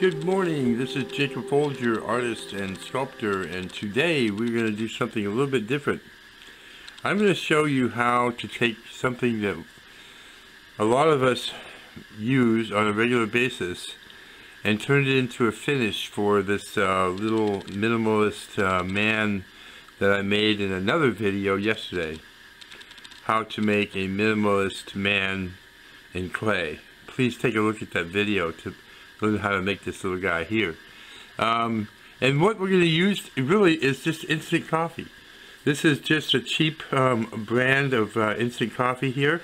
Good morning, this is Jacob Folger, artist and sculptor, and today we're going to do something a little bit different. I'm going to show you how to take something that a lot of us use on a regular basis and turn it into a finish for this uh, little minimalist uh, man that I made in another video yesterday. How to make a minimalist man in clay. Please take a look at that video to learn how to make this little guy here. Um, and what we're going to use really is just instant coffee. This is just a cheap um, brand of uh, instant coffee here.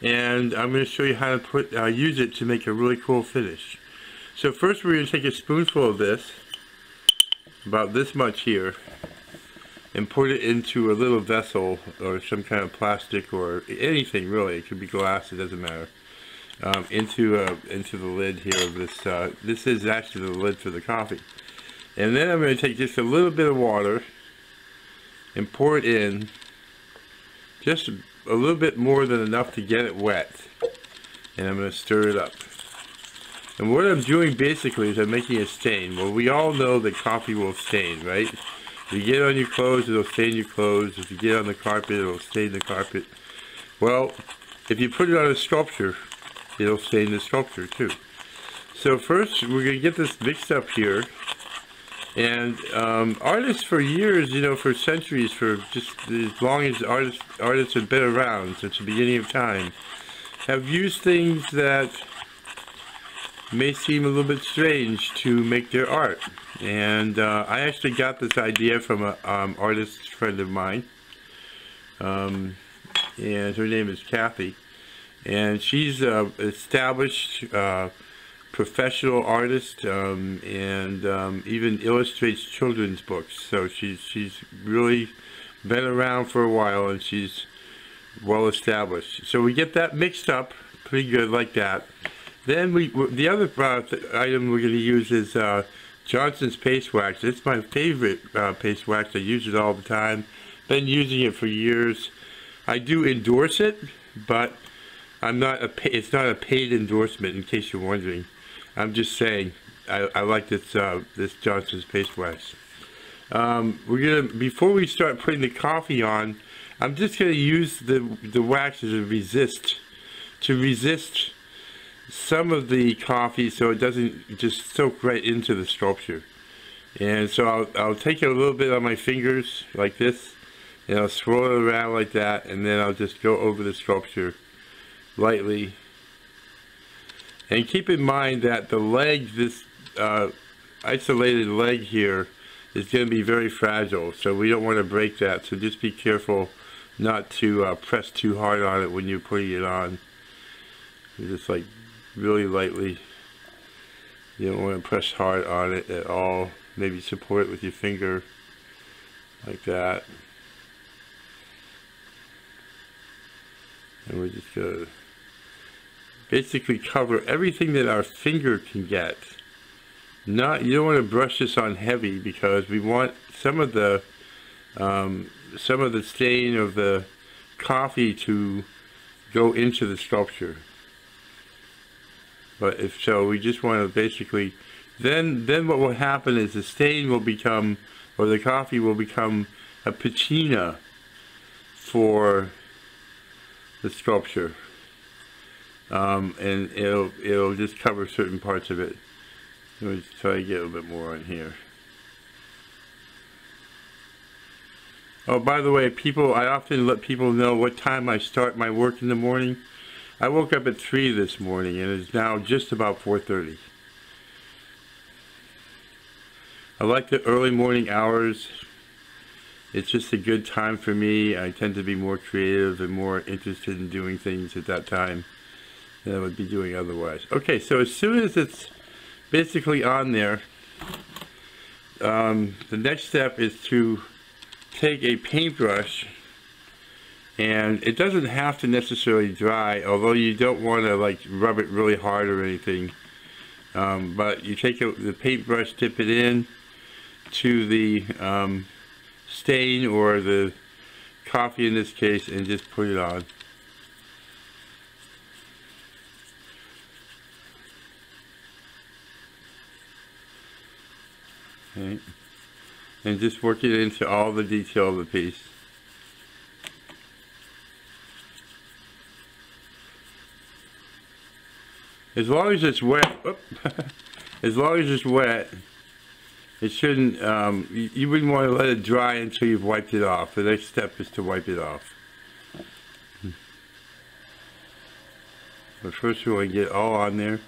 And I'm going to show you how to put uh, use it to make a really cool finish. So first we're going to take a spoonful of this, about this much here, and put it into a little vessel or some kind of plastic or anything really. It could be glass, it doesn't matter um, into uh, into the lid here of this. Uh, this is actually the lid for the coffee. And then I'm going to take just a little bit of water and pour it in, just a little bit more than enough to get it wet. And I'm going to stir it up. And what I'm doing basically is I'm making a stain. Well, we all know that coffee will stain, right? If you get on your clothes, it'll stain your clothes. If you get on the carpet, it'll stain the carpet. Well, if you put it on a sculpture, it'll stay in the sculpture too. So first we're going to get this mixed up here. And um, artists for years, you know, for centuries, for just as long as artists, artists have been around, since the beginning of time, have used things that may seem a little bit strange to make their art. And uh, I actually got this idea from an um, artist friend of mine. Um, and her name is Kathy and she's an established uh, professional artist um, and um, even illustrates children's books. So she's she's really been around for a while and she's well established. So we get that mixed up pretty good like that. Then we the other uh, item we're going to use is uh, Johnson's paste wax. It's my favorite uh, paste wax. I use it all the time. Been using it for years. I do endorse it, but I'm not a it's not a paid endorsement in case you're wondering. I'm just saying I, I like this uh, this Johnson's paste wax. Um, we're gonna before we start putting the coffee on, I'm just gonna use the the wax as a resist to resist some of the coffee so it doesn't just soak right into the sculpture. And so I'll, I'll take it a little bit on my fingers like this and I'll swirl it around like that and then I'll just go over the sculpture lightly. And keep in mind that the leg, this uh, isolated leg here, is going to be very fragile. So we don't want to break that. So just be careful not to uh, press too hard on it when you're putting it on. just like really lightly. You don't want to press hard on it at all. Maybe support it with your finger like that. And we're just going to basically cover everything that our finger can get. Not You don't want to brush this on heavy because we want some of the um, some of the stain of the coffee to go into the sculpture. But if so, we just want to basically, then then what will happen is the stain will become, or the coffee will become a patina for the sculpture um, and it'll it'll just cover certain parts of it. Let me try to get a little bit more on here. Oh, by the way, people, I often let people know what time I start my work in the morning. I woke up at 3 this morning and it's now just about 4.30. I like the early morning hours. It's just a good time for me. I tend to be more creative and more interested in doing things at that time than would be doing otherwise. Okay, so as soon as it's basically on there, um, the next step is to take a paintbrush and it doesn't have to necessarily dry, although you don't want to like rub it really hard or anything. Um, but you take a, the paintbrush, dip it in to the um, stain or the coffee in this case, and just put it on. Okay. And just work it into all the detail of the piece. As long as it's wet, as long as it's wet, it shouldn't, um, you, you, wouldn't want to let it dry until you've wiped it off. The next step is to wipe it off. But first we want to get all on there.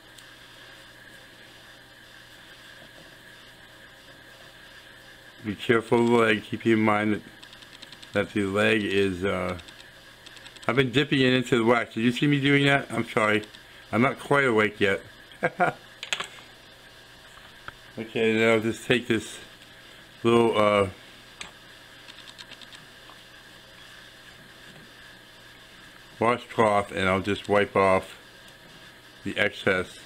Be careful of the leg. Keep in mind that, that the leg is, uh, I've been dipping it into the wax. Did you see me doing that? I'm sorry. I'm not quite awake yet. okay, now I'll just take this little, uh, washcloth and I'll just wipe off the excess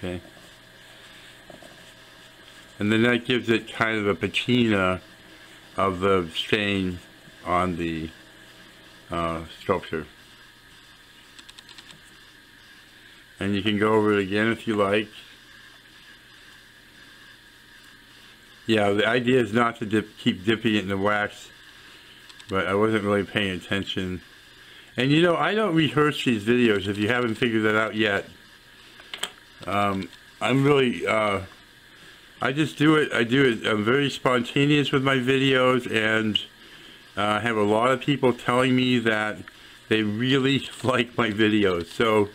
okay and then that gives it kind of a patina of the stain on the uh, sculpture and you can go over it again if you like yeah the idea is not to dip, keep dipping it in the wax but I wasn't really paying attention. And you know, I don't rehearse these videos if you haven't figured that out yet. Um, I'm really, uh, I just do it, I do it, I'm very spontaneous with my videos and uh, I have a lot of people telling me that they really like my videos. So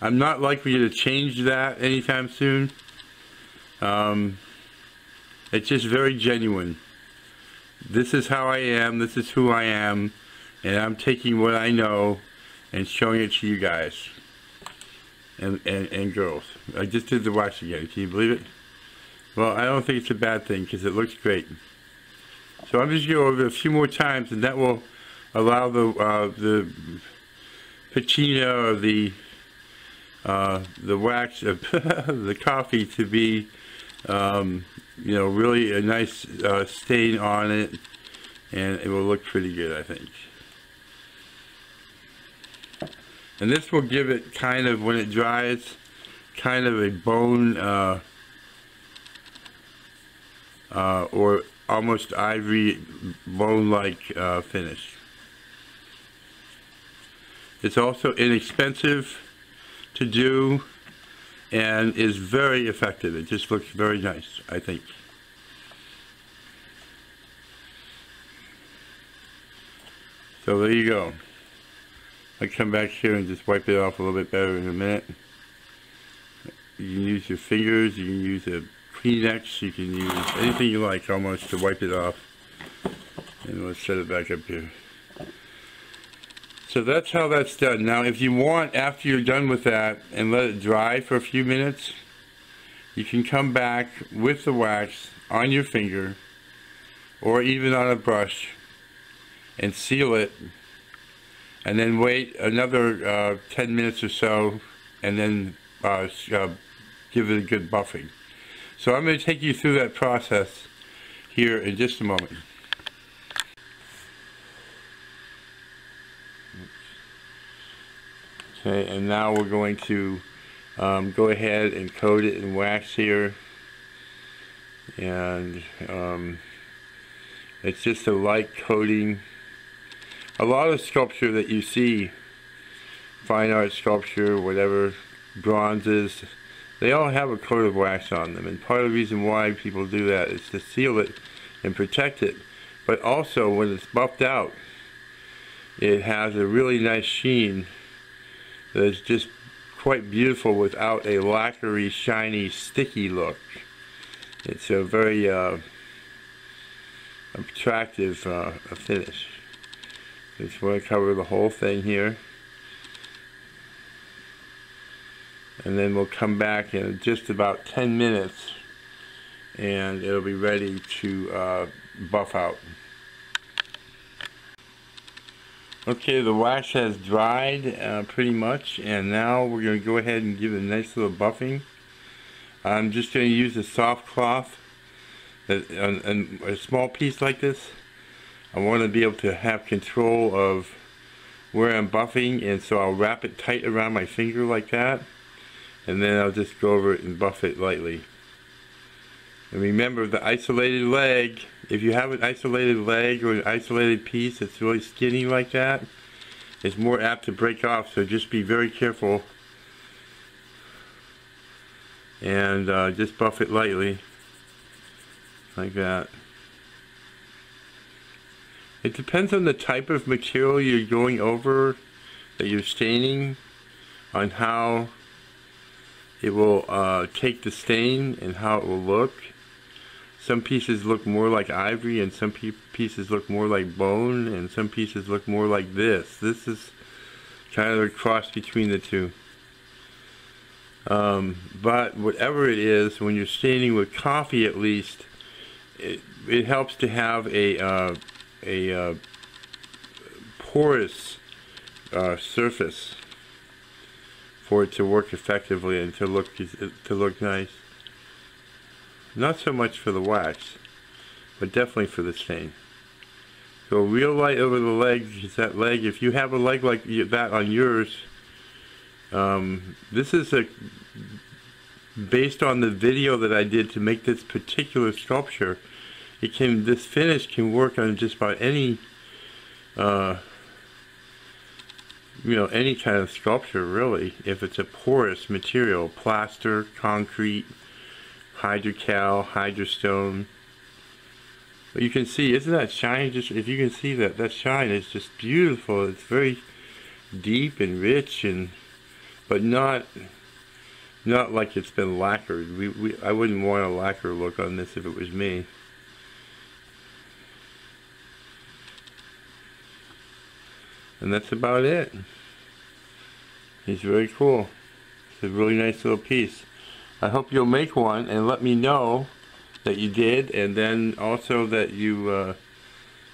I'm not likely to change that anytime soon. Um, it's just very genuine this is how I am, this is who I am, and I'm taking what I know and showing it to you guys and, and, and girls. I just did the wax again, can you believe it? Well, I don't think it's a bad thing because it looks great. So I'm just going to go over it a few more times and that will allow the, uh, the patina or the, uh, the wax of the coffee to be um, you know, really a nice uh, stain on it and it will look pretty good, I think. And this will give it kind of, when it dries, kind of a bone uh, uh, or almost ivory bone-like uh, finish. It's also inexpensive to do and is very effective. It just looks very nice, I think. So there you go. I come back here and just wipe it off a little bit better in a minute. You can use your fingers, you can use a Kleenex, you can use anything you like almost to wipe it off. And let's set it back up here. So that's how that's done. Now if you want, after you're done with that and let it dry for a few minutes, you can come back with the wax on your finger or even on a brush and seal it and then wait another uh, 10 minutes or so and then uh, uh, give it a good buffing. So I'm going to take you through that process here in just a moment. Okay, and now we're going to um, go ahead and coat it in wax here. And um, it's just a light coating. A lot of sculpture that you see, fine art sculpture, whatever, bronzes, they all have a coat of wax on them. And part of the reason why people do that is to seal it and protect it. But also when it's buffed out, it has a really nice sheen that is just quite beautiful without a lacquery, shiny, sticky look. It's a very uh, attractive uh, finish. Just want to cover the whole thing here. And then we'll come back in just about 10 minutes and it'll be ready to uh, buff out. Okay, the wax has dried uh, pretty much, and now we're going to go ahead and give it a nice little buffing. I'm just going to use a soft cloth, and a small piece like this. I want to be able to have control of where I'm buffing and so I'll wrap it tight around my finger like that and then I'll just go over it and buff it lightly. And remember the isolated leg, if you have an isolated leg or an isolated piece that's really skinny like that, it's more apt to break off so just be very careful and uh, just buff it lightly like that. It depends on the type of material you're going over that you're staining on how it will uh, take the stain and how it will look. Some pieces look more like ivory and some pieces look more like bone and some pieces look more like this. This is kind of a cross between the two. Um, but whatever it is, when you're staining with coffee at least, it, it helps to have a, uh, a uh, porous uh, surface for it to work effectively and to look to look nice. Not so much for the wax, but definitely for the stain. Go real light over the leg, that leg, if you have a leg like that on yours, um, this is a based on the video that I did to make this particular sculpture, it can this finish can work on just about any uh, you know any kind of sculpture really if it's a porous material plaster concrete hydrocal hydrostone but you can see isn't that shine just if you can see that that shine is just beautiful it's very deep and rich and but not not like it's been lacquered. We, we, I wouldn't want a lacquer look on this if it was me. And that's about it. He's very cool. It's a really nice little piece. I hope you'll make one and let me know that you did and then also that you uh,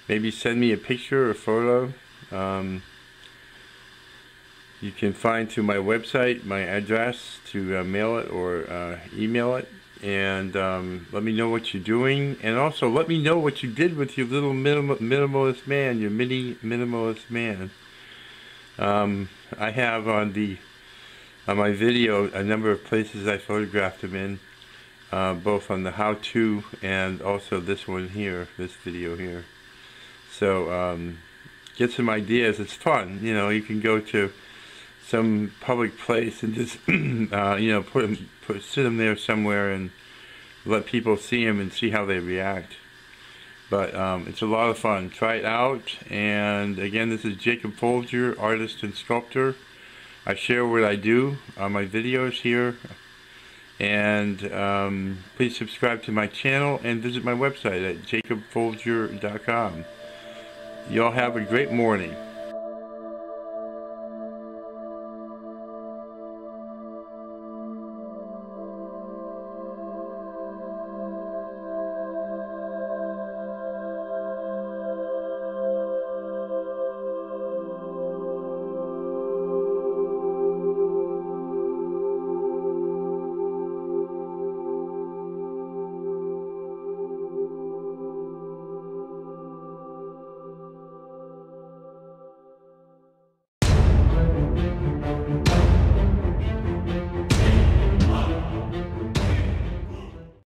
maybe send me a picture or photo. Um, you can find to my website my address to uh, mail it or uh, email it and um, let me know what you're doing. And also let me know what you did with your little minim minimalist man your mini minimalist man. Um, I have on the on my video a number of places I photographed him in uh, both on the how-to and also this one here this video here. So um, get some ideas. It's fun. You know you can go to some public place and just uh, you know put them put sit them there somewhere and let people see them and see how they react. But um, it's a lot of fun. Try it out. And again this is Jacob Folger artist and sculptor. I share what I do on my videos here. And um, please subscribe to my channel and visit my website at jacobfolger.com y'all have a great morning